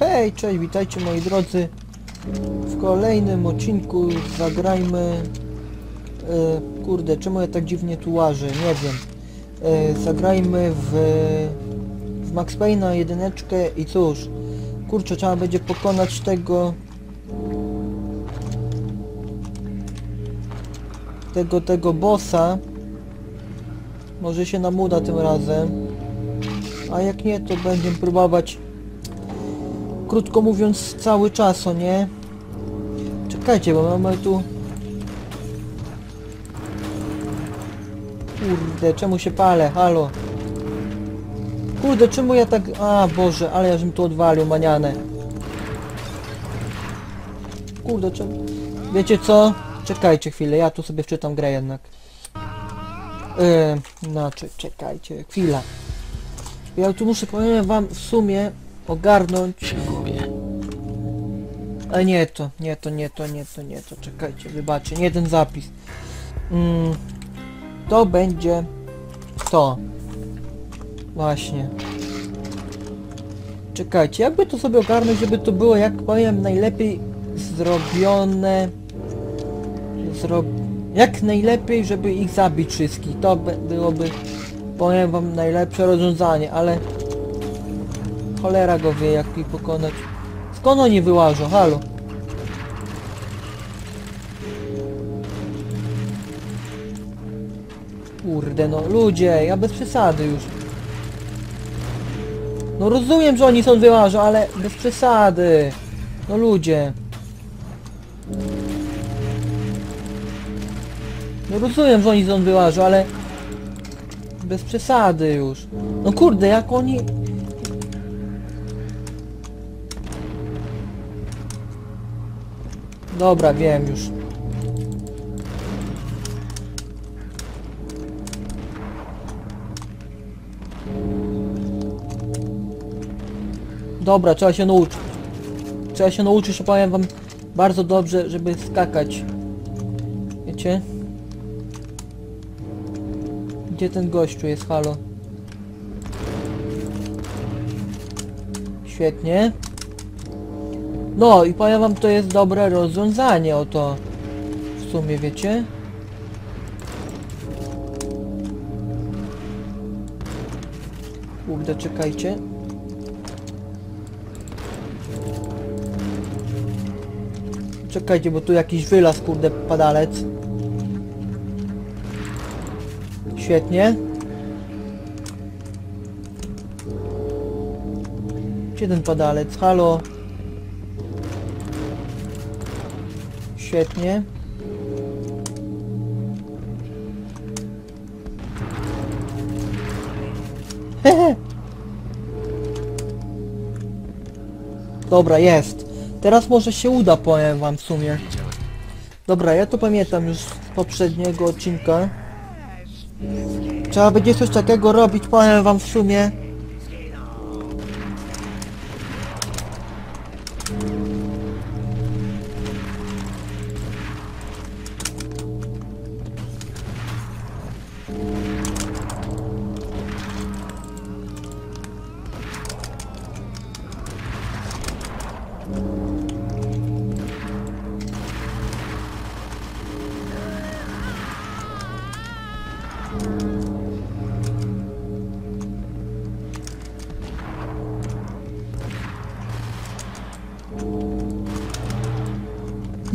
Hej, cześć, witajcie moi drodzy. W kolejnym odcinku zagrajmy... E, kurde, czemu ja tak dziwnie tu łażę? Nie wiem. E, zagrajmy w... W Max Payne'a jedyneczkę i cóż. Kurczę, trzeba będzie pokonać tego... Tego, tego bossa. Może się nam uda tym razem. A jak nie, to będziemy próbować krótko mówiąc cały czas, o nie? Czekajcie, bo mamy tu... Kurde, czemu się palę? Halo? Kurde, czemu ja tak... A, Boże, ale ja żebym tu odwalił manianę. Kurde, czemu... Wiecie co? Czekajcie chwilę, ja tu sobie wczytam grę jednak. Yy, znaczy, czekajcie, chwila. Ja tu muszę, powiem wam, w sumie ogarnąć... A nie to, nie to, nie to, nie to, nie to, czekajcie, wybaczcie, nie ten zapis. Mm, to będzie to. Właśnie. Czekajcie, jakby to sobie ogarnąć, żeby to było, jak powiem, najlepiej zrobione... Zro... Jak najlepiej, żeby ich zabić wszystkich. To by, byłoby, powiem wam, najlepsze rozwiązanie, ale... Cholera go wie, jak ich pokonać. Skąd oni wyłażą? Halo? Kurde no, ludzie, ja bez przesady już. No rozumiem, że oni są wyłażą, ale bez przesady. No ludzie. No rozumiem, że oni są wyłażą, ale... Bez przesady już. No kurde, jak oni... Dobra, wiem już. Dobra, trzeba się nauczyć. Trzeba się nauczyć, że powiem wam bardzo dobrze, żeby skakać. Wiecie? Gdzie ten gościu jest, halo? Świetnie. No i powiem wam, to jest dobre rozwiązanie, oto. W sumie, wiecie? Kurde, czekajcie. Czekajcie, bo tu jakiś wylaz, kurde, padalec. Świetnie. Gdzie ten padalec? Halo? Świetnie. Hehe. Dobra, jest. Teraz może się uda, powiem wam w sumie. Dobra, ja to pamiętam już z poprzedniego odcinka. Trzeba będzie coś takiego robić, powiem wam w sumie.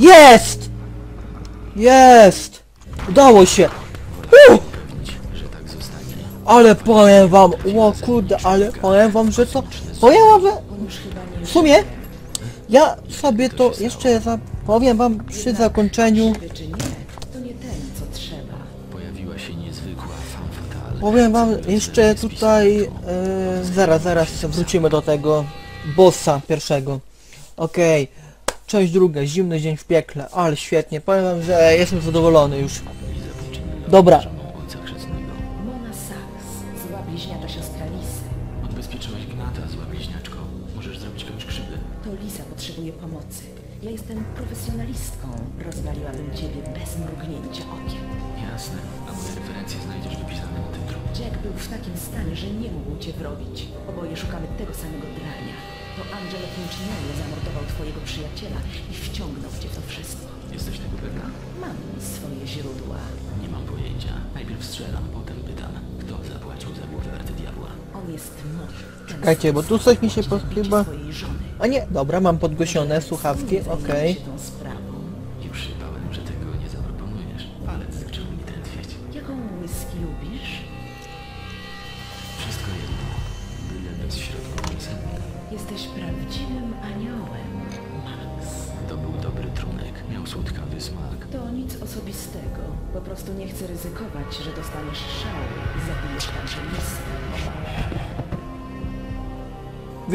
Jest! Jest! Udało się! Uh! Ale powiem wam, o kurde, ale powiem wam, że to... Powiem wam, że... W sumie... Ja sobie to jeszcze za... Powiem wam przy zakończeniu... Powiem wam jeszcze tutaj... E, zaraz, zaraz wrócimy do tego bossa pierwszego. Okej. Część druga, zimny dzień w piekle, ale świetnie, powiem wam, że jestem zadowolony już. Dobra, Ojca chrzestnego. Mona Sachs, zła bliźniacza siostra Lisy. Odbezpieczyłaś Gnata, zła bliźniaczko. Możesz zrobić komuś krzywdę. To Lisa potrzebuje pomocy. Ja jestem profesjonalistką. Rozwaliłabym ciebie bez mrugnięcia okiem. Jasne. A moje referencje znajdziesz wypisane na tym trupie. Jack był w takim stanie, że nie mógł cię wrobić. Oboje szukamy tego samego drania. To Angelo Punchinello zamordował twojego przyjaciela i wciągnął cię w to wszystko. Jesteś tego pewna? Mam swoje źródła. Nie mam pojęcia. Najpierw strzelam, potem pytam, kto zapłacił za głowę arcydiabła. On jest mój. Ten Czekajcie, bo tu coś mi się chyba-. A nie, dobra, mam podgłośnione słuchawki, okej. się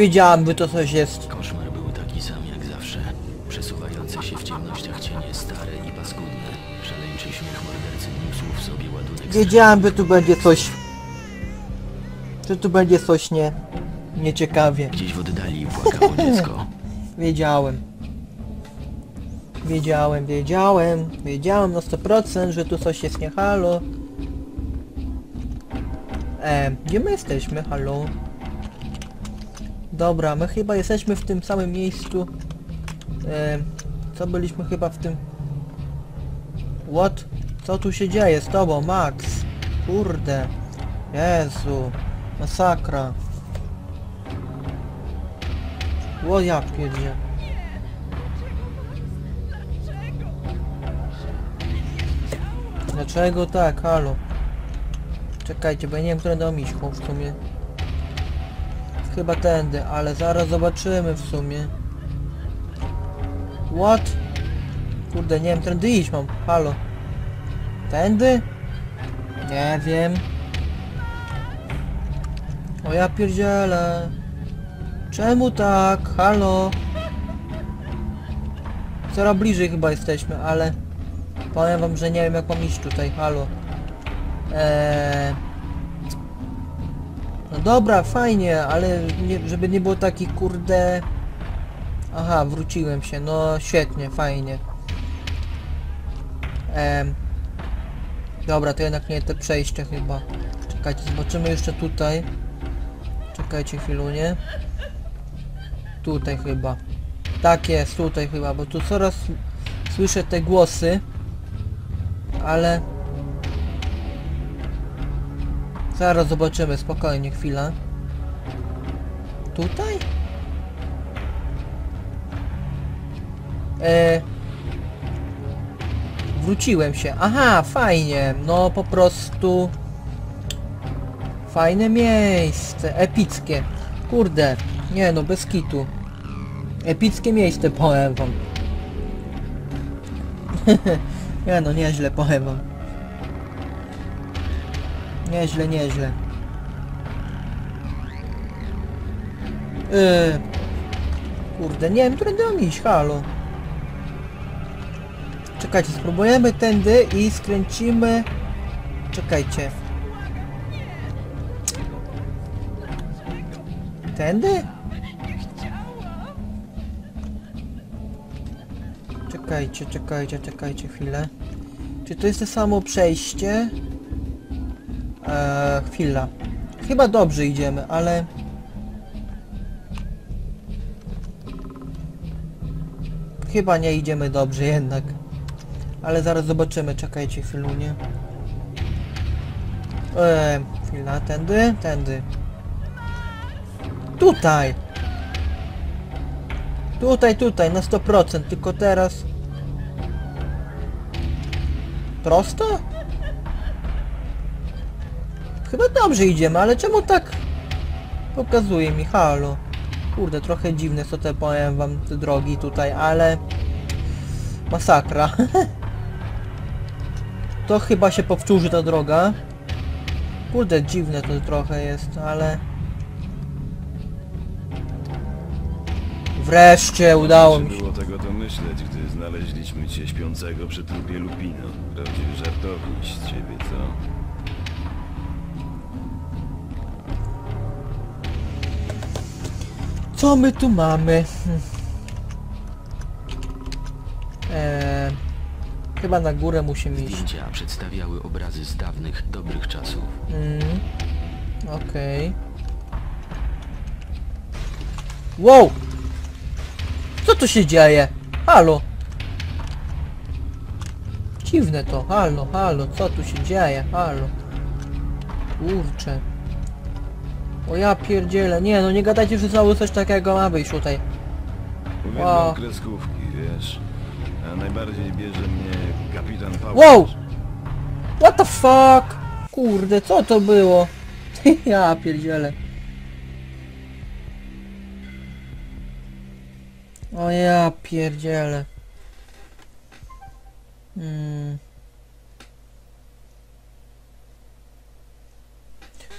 Wiedziałem, by to coś jest. Koszmar był taki sam jak zawsze. Przesuwające się w ciemnościach cienie stare i paskudne. Szaleńczy śmiech mordercy niósł w sobie ładunek Wiedziałem, że tu będzie coś... Że tu będzie coś nie... Nieciekawie. Gdzieś w oddali płakało dziecko. Wiedziałem. Wiedziałem, wiedziałem, wiedziałem na 100%, że tu coś jest nie halo. E, gdzie my jesteśmy? Halo? Dobra, my chyba jesteśmy w tym samym miejscu. E, co byliśmy chyba w tym... What? Co tu się dzieje z tobą, Max? Kurde. Jezu. Masakra. O ja pierdzie. Dlaczego tak? Halo. Czekajcie, bo ja nie wiem, które dom iść w sumie. Chyba tędy, ale zaraz zobaczymy w sumie. What? Kurde, nie wiem, tędy iść mam. Halo. Tędy? Nie wiem. O ja pierdzielę. Czemu tak? Halo? Coraz bliżej chyba jesteśmy, ale powiem wam, że nie wiem jak mam iść tutaj, halo. Eee... No dobra, fajnie, ale nie, żeby nie było taki kurde... Aha, wróciłem się, no świetnie, fajnie. Eee... Dobra, to jednak nie te przejście chyba. Czekajcie, zobaczymy jeszcze tutaj. Czekajcie chwilunię. Tutaj chyba. Tak jest, tutaj chyba, bo tu coraz słyszę te głosy. Ale... Zaraz zobaczymy, spokojnie, chwila. Tutaj? E... Wróciłem się. Aha, fajnie. No po prostu... Fajne miejsce, epickie. Kurde, nie no, bez kitu. Epickie miejsce, powiem wam. nie no, nieźle, powiem wam. Nieźle, nieźle. Yy. Kurde, nie wiem, który dom iść, halo. Czekajcie, spróbujemy tędy i skręcimy... Czekajcie. Tędy? Czekajcie, czekajcie, czekajcie chwilę. Czy to jest to samo przejście? Eee, chwila. Chyba dobrze idziemy, ale... Chyba nie idziemy dobrze jednak. Ale zaraz zobaczymy, czekajcie chwilunię. Eee, chwila, tędy, tędy. Tutaj! Tutaj, tutaj, na 100%, tylko teraz... Prosto? Chyba dobrze idziemy, ale czemu tak pokazuje mi, halo? Kurde, trochę dziwne są te, powiem wam, te drogi tutaj, ale... Masakra. to chyba się powtórzy ta droga. Kurde, dziwne to trochę jest, ale... Wreszcie udało mi się. było tego domyśleć, gdy znaleźliśmy cię śpiącego przy trupie Lupino. Prawdziwy żartownik z ciebie, co? Co my tu mamy? Hmm. Eee, chyba na górę musimy iść. Zdjęcia przedstawiały obrazy z dawnych, dobrych czasów. Mm, Okej. Wow! Co tu się dzieje? Halo! Dziwne to, halo, halo, co tu się dzieje? Halo. Kurczę. O ja pierdzielę, nie no nie gadajcie, że znowu coś takiego ma wyjść tutaj. Uwielbiam Wow. kreskówki, wiesz. A najbardziej bierze mnie kapitan Paweł. Wow! What the fuck? Kurde, co to było? ja pierdzielę. O ja pierdzielę. Hmm.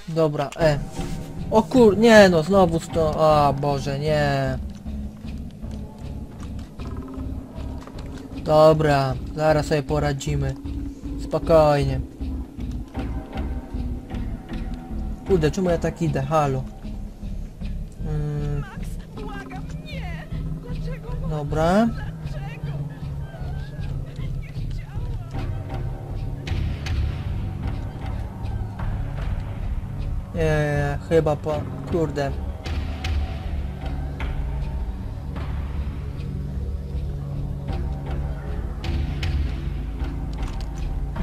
Dobra, e. O kur... nie no, znowu sto... A Boże, nie. Dobra, zaraz sobie poradzimy. Spokojnie. Kurde, czemu ja tak idę? Halo. Mm. Dobra. Nie, chyba po... Kurde.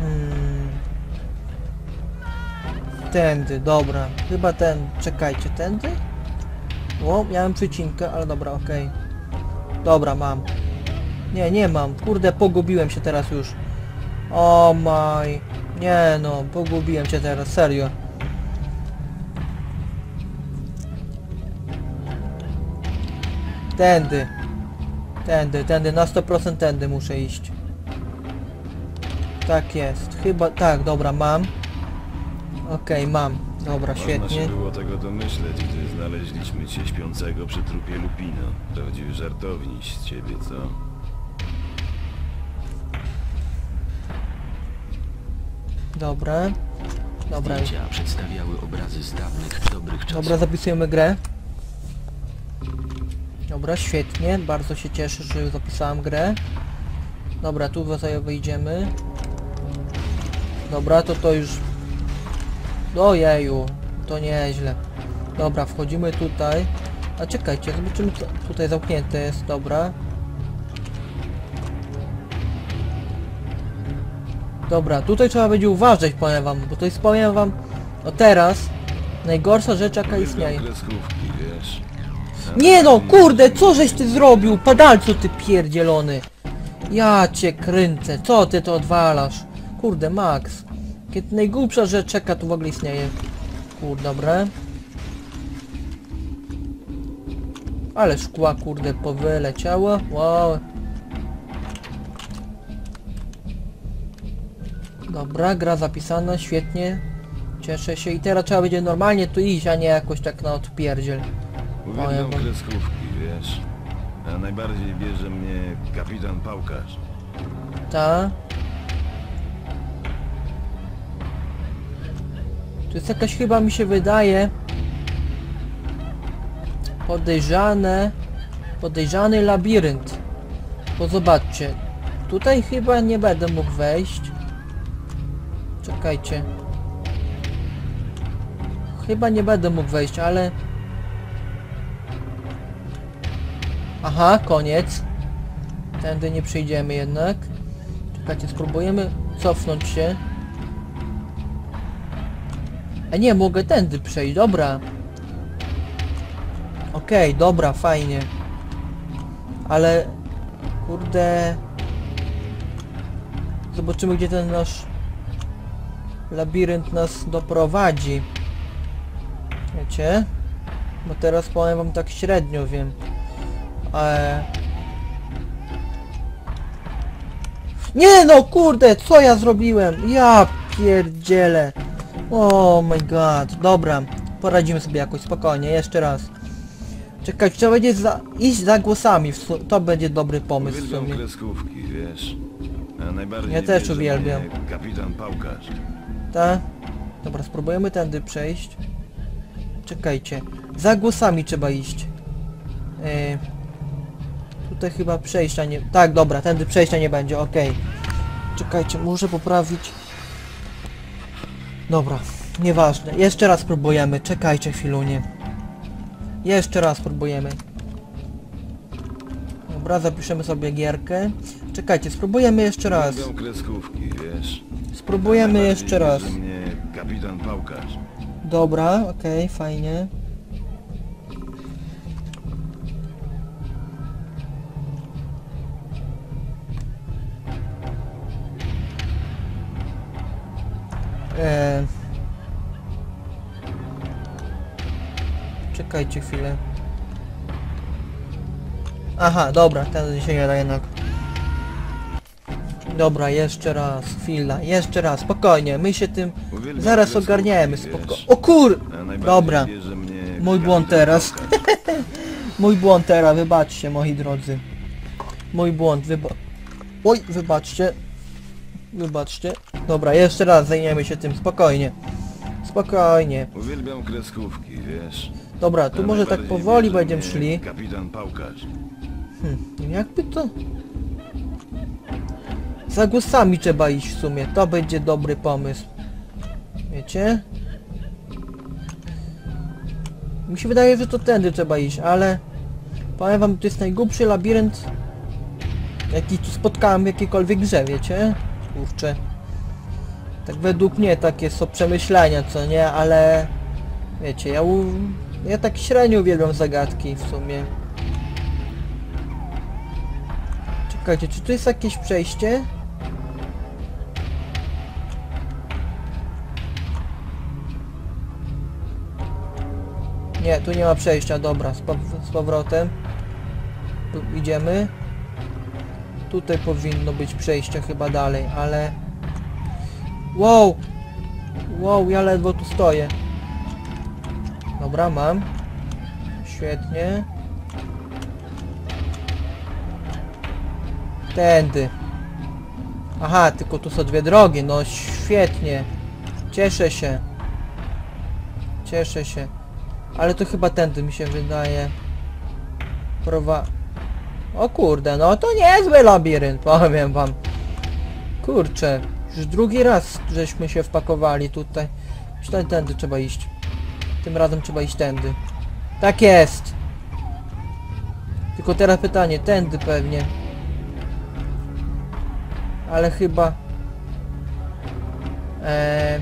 Mm. Tędy, dobra. Chyba ten. Czekajcie, tędy? O, miałem przycinkę, ale dobra, okej. Dobra, mam. Nie, nie mam. Kurde, pogubiłem się teraz już. O maj. Nie no, pogubiłem się teraz, serio. Tędy. Tędy, tędy, na 100% tędy muszę iść. Tak jest. Chyba, tak, dobra, mam. Okej, mam. Dobra, Można świetnie. się było tego domyśleć, gdy znaleźliśmy cię śpiącego przy trupie Lupino. Prawdziwy żartowniś z ciebie, co? Dobra. Dobra, Zdjęcia przedstawiały obrazy z dawnych, dobrych czasów. dobra, zapisujemy grę. Dobra, świetnie. Bardzo się cieszę, że zapisałem grę. Dobra, tu sobie wyjdziemy. Dobra, to to już... Ojeju, to nieźle. Dobra, wchodzimy tutaj. A czekajcie, zobaczymy co tutaj zamknięte jest, dobra. Dobra, tutaj trzeba będzie uważać, powiem wam, bo to jest, powiem wam, no teraz, najgorsza rzecz jaka istnieje. Kreskówki, Nie no, kurde, co żeś ty zrobił? Padalcu ty pierdzielony. Ja cię kręcę, co ty to odwalasz? Kurde, Max. Kiedy najgłupsza rzecz czeka tu w ogóle istnieje. Kurde, dobra. Ale szkła, kurde, powyleciało. Wow. Dobra, gra zapisana, świetnie. Cieszę się i teraz trzeba będzie normalnie tu iść, a nie jakoś tak na odpierdziel. Uwielbiam kreskówki, wiesz. A najbardziej bierze mnie kapitan Pałkarz. Ta. To jest jakaś chyba mi się wydaje podejrzane podejrzany labirynt. Bo zobaczcie. Tutaj chyba nie będę mógł wejść. Czekajcie. Chyba nie będę mógł wejść, ale... Aha, koniec. Tędy nie przejdziemy jednak. Czekajcie, spróbujemy cofnąć się. A nie, mogę tędy przejść, dobra. Okej, dobra, fajnie. Ale... Kurde... Zobaczymy, gdzie ten nasz... Labirynt nas doprowadzi. Wiecie? Bo teraz powiem wam tak średnio wiem. Ale... Nie no, kurde, co ja zrobiłem? Ja pierdzielę. Oh my god, dobra. Poradzimy sobie jakoś spokojnie, jeszcze raz. Czekaj, trzeba będzie za, iść za głosami, to będzie dobry pomysł w sumie. kreskówki, wiesz. A najbardziej Ja też uwielbiam. kapitan Pałkarz. Tak? Dobra, spróbujemy tędy przejść. Czekajcie, za głosami trzeba iść. Yy, tutaj chyba przejścia nie... Tak, dobra, tędy przejścia nie będzie, okej. Czekajcie, muszę poprawić... Dobra, nieważne. Jeszcze raz spróbujemy, czekajcie chwilunie. Jeszcze raz spróbujemy. Dobra, zapiszemy sobie gierkę. Czekajcie, spróbujemy jeszcze raz. Lubią kreskówki, wiesz. Spróbujemy jeszcze raz. kapitan Pałkarz. Dobra, okej, fajnie. Eee. Czekajcie chwilę. Aha, dobra, ten się nie da jednak. Dobra, jeszcze raz, chwila, jeszcze raz, spokojnie, my się tym zaraz ogarniemy, spoko... O kur... Dobra. Mój błąd teraz. Mój błąd teraz, wybaczcie moi drodzy. Mój błąd, wyba... Oj, wybaczcie. Wybaczcie. Dobra, jeszcze raz zajmiemy się tym, spokojnie. Spokojnie. Uwielbiam kreskówki, wiesz. Dobra, tu może tak powoli będziemy szli. Kapitan Pałkarz. Hmm, jakby to... Za głosami trzeba iść w sumie, to będzie dobry pomysł. Wiecie? Mi się wydaje, że to tędy trzeba iść, ale... Powiem wam, to jest najgłupszy labirynt jaki tu spotkałem w jakiejkolwiek grze, wiecie? Kurczę. Tak według mnie takie są przemyślenia, co nie, ale... Wiecie, ja, u... ja tak średnio uwielbiam zagadki w sumie. Czekajcie, czy tu jest jakieś przejście? Nie, tu nie ma przejścia, dobra, z, z powrotem. Tu idziemy. Tutaj powinno być przejście chyba dalej, ale... Wow! Wow, ja ledwo tu stoję. Dobra, mam. Świetnie. Tędy. Aha, tylko tu są dwie drogi, no świetnie. Cieszę się. Cieszę się. Ale to chyba tędy mi się wydaje. Prowa... O kurde, no to niezły labirynt, powiem wam. Kurczę, już drugi raz żeśmy się wpakowali tutaj. Myślę, tędy trzeba iść. Tym razem trzeba iść tędy. Tak jest! Tylko teraz pytanie, tędy pewnie. Ale chyba... Eee...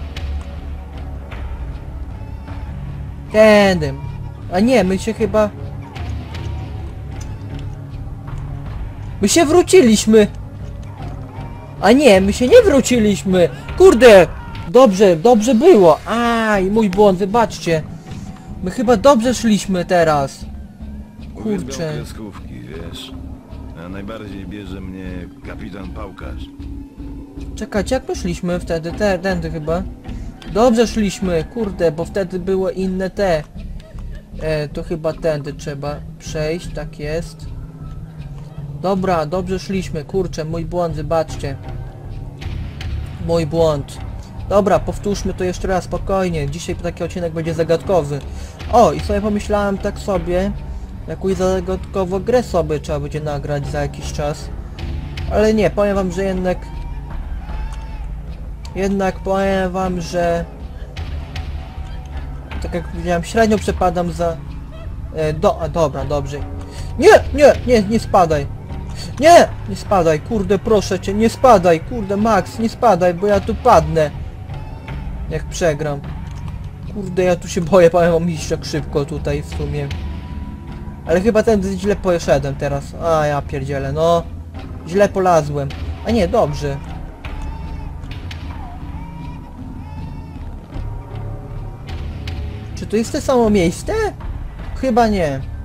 Tędy. A nie, my się chyba... My się wróciliśmy! A nie, my się nie wróciliśmy! Kurde! Dobrze, dobrze było! Aj, mój błąd, wybaczcie! My chyba dobrze szliśmy teraz! Uwielbiam Kurczę. kreskówki, wiesz. A najbardziej bierze mnie kapitan Pałkarz. Czekajcie, jak my szliśmy wtedy? Te, tędy chyba. Dobrze szliśmy, kurde, bo wtedy były inne te. E, to chyba tędy trzeba przejść, tak jest. Dobra, dobrze szliśmy, kurczę, mój błąd, wybaczcie. Mój błąd. Dobra, powtórzmy to jeszcze raz, spokojnie. Dzisiaj taki odcinek będzie zagadkowy. O, i sobie pomyślałem tak sobie, jakąś zagadkową grę sobie trzeba będzie nagrać za jakiś czas. Ale nie, powiem wam, że jednak jednak powiem wam, że tak jak powiedziałem, średnio przepadam za... E, do, a dobra, dobrze. Nie, nie, nie, nie spadaj. Nie, nie spadaj, kurde, proszę cię, nie spadaj, kurde, Max, nie spadaj, bo ja tu padnę. Jak przegram. Kurde, ja tu się boję, powiem iść tak szybko tutaj w sumie. Ale chyba ten źle poszedłem teraz. A, ja pierdzielę, no. Źle polazłem. A nie, dobrze. Czy to jest to samo miejsce? Chyba nie.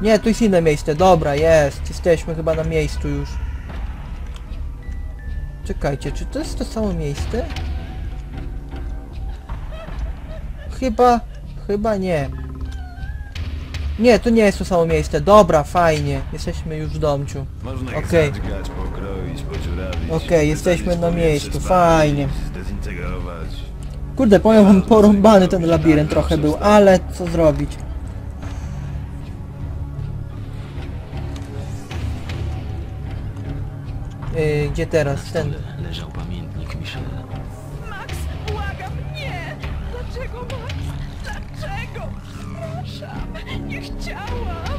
Nie, tu jest inne miejsce. Dobra, jest. Jesteśmy chyba na miejscu już. Czekajcie, czy to jest to samo miejsce? Chyba... Chyba nie. Nie, to nie jest to samo miejsce. Dobra, fajnie. Jesteśmy już w domciu. Można ich Okej. zadźgać, pokroić, podziurawić. Okej, jesteśmy na powietrze, miejscu, fajnie. Zdezintegrować. Kurde, powiem wam, porąbany ten labirynt trochę był, ale co zrobić? Yy, gdzie teraz? Ten. leżał pamiętnik Michela. Max, błagam, nie! Dlaczego, Max? Dlaczego? Przepraszam, nie chciałam!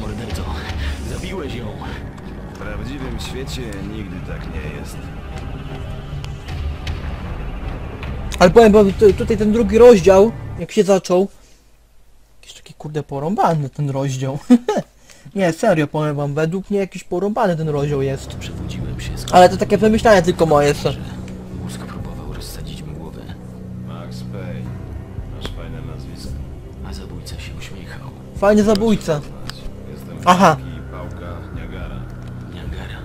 Morderco, zabiłeś ją! W prawdziwym świecie nigdy tak nie jest. Ale powiem, bo tu- tutaj ten drugi rozdział, jak się zaczął, jakiś taki kurde porąbany ten rozdział. nie, serio powiem wam, według mnie jakiś porąbany ten rozdział jest. Przebudziłem się z Ale to takie wymyślania tylko moje są. że mózg próbował rozsadzić mi głowę, Max Payne. Masz fajne nazwisko. a zabójca się uśmiechał. Fajny zabójca. Jestem Aha. Pałka Niagara. Niagara,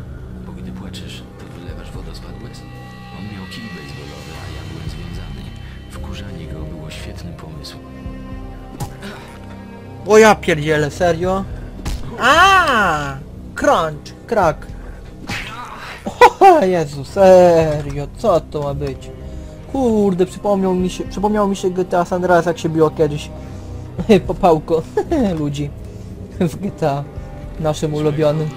bo gdy płaczesz, to wylewasz wodospad łez. On miał kij Wkurzanie go było świetny pomysł. O ja pierdzielę, serio? A, Crunch, krak. O Jezu, serio, co to ma być? Kurde, przypomniał mi się, przypomniało mi się GTA San Andreas, jak się biło kiedyś. Popałko ludzi w GTA, naszym ulubionym.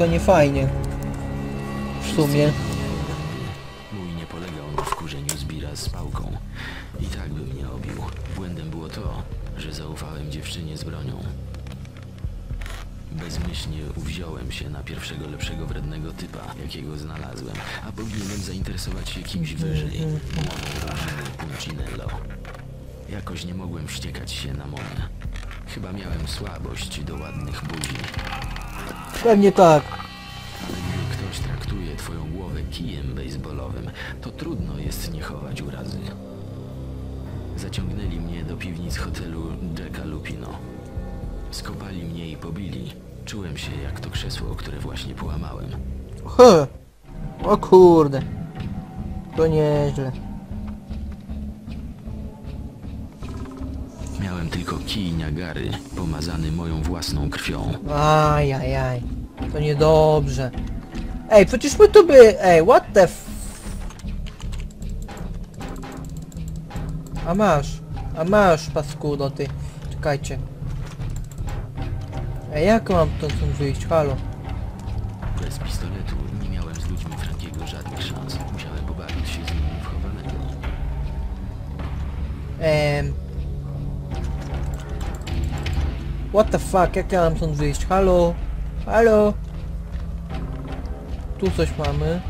To nie fajnie. W sumie. Mój nie polegał na wkurzeniu Zbira z pałką. I tak by mnie obił. Błędem było to, że zaufałem dziewczynie z bronią. Bezmyślnie uwziąłem się na pierwszego lepszego wrednego typa, jakiego znalazłem, a powinienem zainteresować się kimś wyżej. Młodym rodziny Puncinello. Jakoś nie mogłem wściekać się na Monę. Chyba miałem słabość do ładnych buzi. Pewnie tak. Ale gdy ktoś traktuje twoją głowę kijem baseballowym, to trudno jest nie chować urazy. Zaciągnęli mnie do piwnic hotelu Jacka Lupino. Skopali mnie i pobili. Czułem się jak to krzesło, które właśnie połamałem. He. O kurde. To nieźle. Tylko kij Niagary, pomazany moją własną krwią. Ajajaj. To niedobrze. Ej, przecież my tu by... Ej, what the f... A masz. A masz, paskudo, ty. Czekajcie. Ej, jak mam to stąd wyjść? Halo. Bez pistoletu nie miałem z ludźmi Frankiego żadnych szans. Musiałem pobawić się z nimi w chowanego. Ehm... What the fuck, jak ja mam stąd wyjść? Halo? Halo? Tu coś mamy.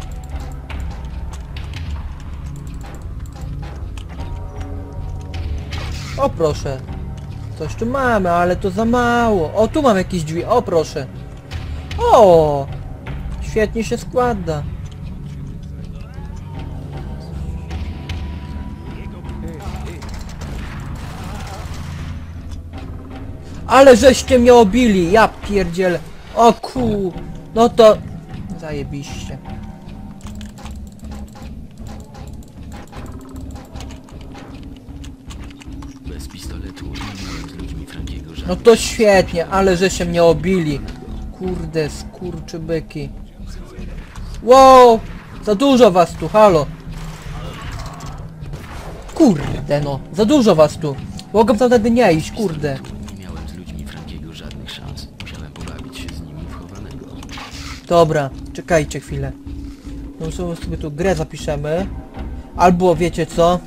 O proszę. Coś tu mamy, ale to za mało. O, tu mam jakieś drzwi. O proszę. O! Świetnie się składa. Ale żeście mnie obili, ja pierdzielę. O ku... No to... Zajebiście. Bez pistoletu ludźmi Frankiego No to świetnie, ale że się mnie obili. Kurde, skurczybyki. Wow! Za dużo was tu, halo. Kurde no, za dużo was tu. Mogę tam wtedy nie iść, kurde. Nie miałem z ludźmi Frankiego żadnych szans. Musiałem pobawić się z nimi w chowanego. Dobra, czekajcie chwilę. No sobie sobie tu grę zapiszemy. Albo wiecie co?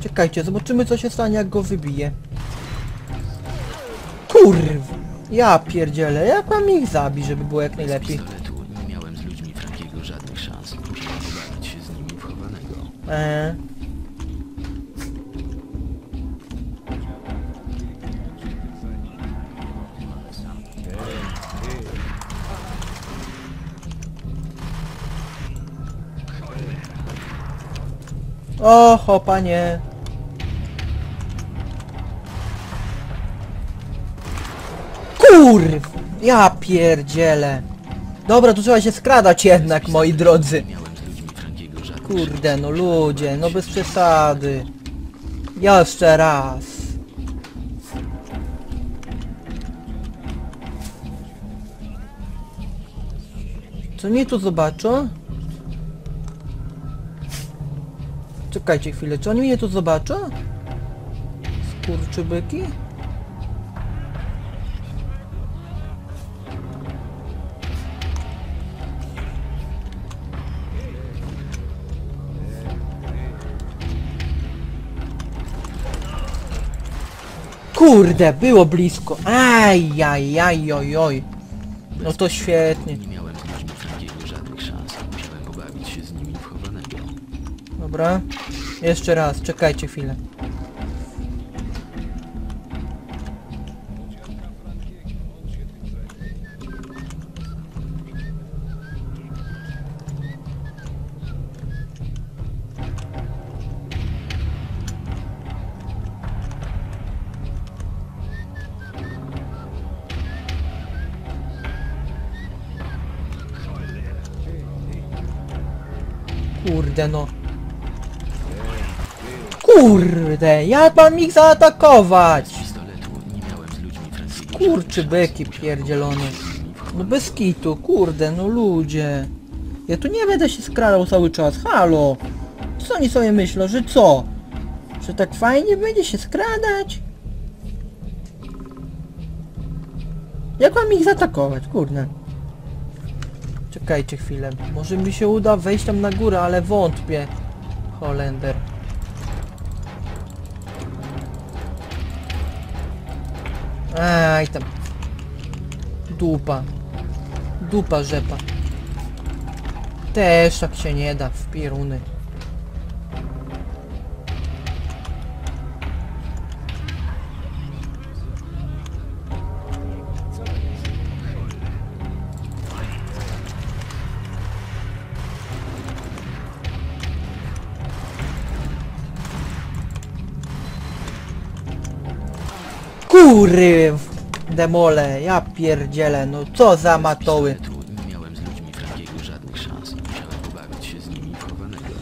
Czekajcie, zobaczymy co się stanie jak go wybiję. Kurw! Ja pierdzielę, jak mam ich zabić, żeby było jak najlepiej. nie miałem z ludźmi Frankiego żadnych szans. Się z nimi. Eee. Oho, panie. Kurw! Ja pierdzielę. Dobra, tu trzeba się skradać jednak, moi drodzy. Nie Kurde, no ludzie, no bez przesady. Jeszcze raz. Co mnie tu zobaczą? Czekajcie chwilę, czy oni mnie tu zobaczą? Skurczybyki? Kurde, było blisko. Aj, aj, aj, oj, oj. No to świetnie. Nie miałem z Frankiego żadnych szans. Musiałem pobawić się z nimi w chowanego. Dobra. Jeszcze raz, czekajcie chwilę. Kurde no. Kurde, jak mam ich zaatakować? Kurczy nimi w No bez kitu, kurde, no ludzie. Ja tu nie będę się skradał cały czas, halo. Co oni sobie myślą, że co? Że tak fajnie będzie się skradać? Jak mam ich zaatakować, kurde? Czekajcie chwilę, może mi się uda wejść tam na górę, ale wątpię. Holender. Aj tam. Dupa. Dupa rzepa. Też tak się nie da w pieruny. Kury! Demole, ja pierdzielę, no co za matoły. miałem z ludźmi Frankiego żadnych szans. Musiałem pobawić się z nimi w chowanego.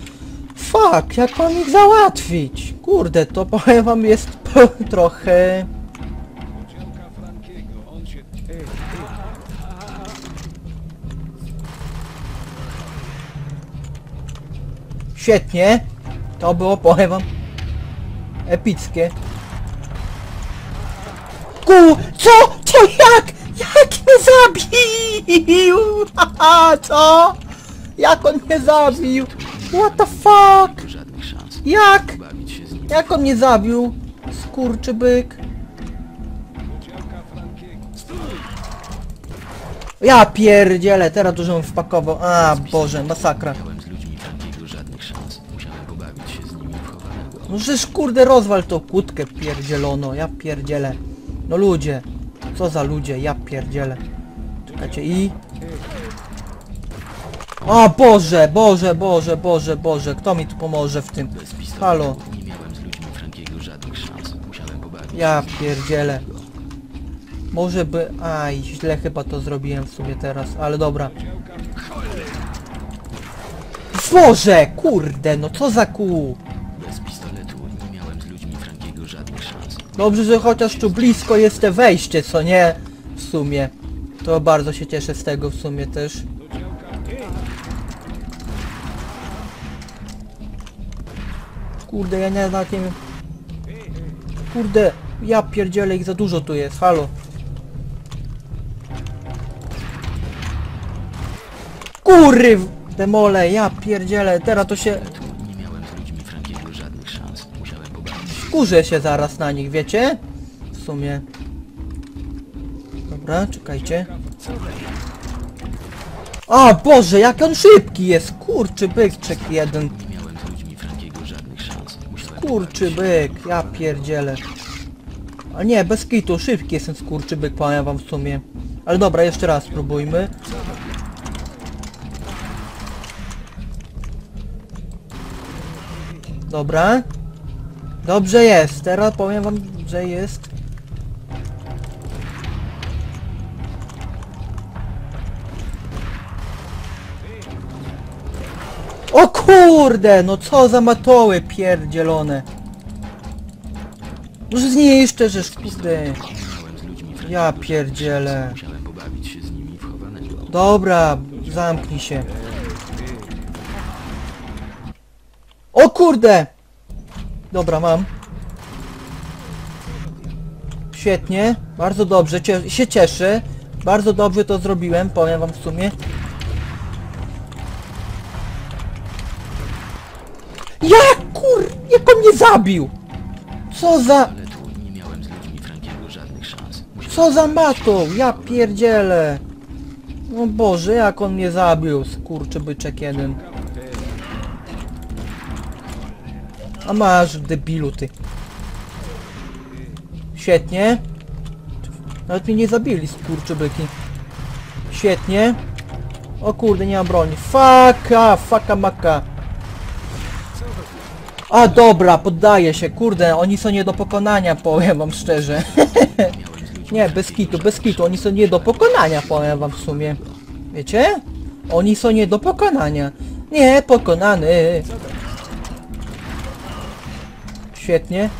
Fuck, jak mam ich załatwić? Kurde, to powiem wam jest trochę... Świetnie. To było, powiem wam, epickie. Ku, co? Jak? Jak mnie zabił? Haha, co? Jak on mnie zabił? What the fuck? Jak? Jak on mnie zabił? Skurczybyk. Ja pierdzielę, teraz dużo bym wpakował. A Boże, masakra. No kurde rozwal tą kłódkę pierdzielono, ja pierdzielę. No ludzie, co za ludzie, ja pierdzielę. Czekajcie i... O Boże, Boże, Boże, Boże, Boże, kto mi tu pomoże w tym? Halo, nie miałem z ludźmi Frankiego żadnych szans. Musiałem pobawić ja pierdzielę. Może by... Aj, źle chyba to zrobiłem w sumie teraz, ale dobra. Boże, kurde, no co za kół. Dobrze, że chociaż tu blisko jest te wejście, co nie? W sumie. To bardzo się cieszę z tego w sumie też. Kurde, ja nie wiem. Kurde, ja pierdzielę ich za dużo tu jest, halo. Kurry! Demole, ja pierdzielę, teraz to się... pobawić się zaraz na nich, wiecie? W sumie. Dobra, czekajcie. O Boże, jak on szybki jest! Kurczy bykczyk jeden. Kurczy byk, ja pierdzielę. A nie, bez kitu, szybki jest ten skurczy byk, powiem wam w sumie. Ale dobra, jeszcze raz spróbujmy. Dobra. Dobrze jest, teraz powiem wam, że jest. O kurde, no co za matoły pierdzielone. Może zniszczę, żeż kurde. Ja pierdzielę. Dobra, Zamknij się. O kurde! Dobra, mam. Świetnie, bardzo dobrze, cie się cieszę. Bardzo dobrze to zrobiłem, powiem wam w sumie. Jak kur... jak on mnie zabił? Co za... Ale tu nie miałem z ludźmi Frankiego żadnych szans. Musiałem Co za matą? Ja pierdzielę. O Boże, jak on mnie zabił, skurczybyczek jeden. A masz, debilu ty. Świetnie. Nawet mnie nie zabili, skurczybyki. Świetnie. O kurde, nie mam broni. Faka, faka maka. A dobra, poddaję się, kurde, oni są nie do pokonania, powiem wam szczerze. Nie, bez kitu, bez kitu, oni są nie do pokonania, powiem wam w sumie. Wiecie? Oni są nie do pokonania. Nie, pokonany. Świetnie.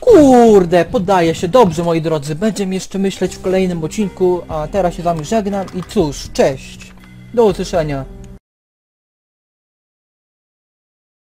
Kurde, poddaję się. Dobrze, moi drodzy, będziemy jeszcze myśleć w kolejnym odcinku, a teraz się z wami żegnam i cóż, cześć. Do usłyszenia.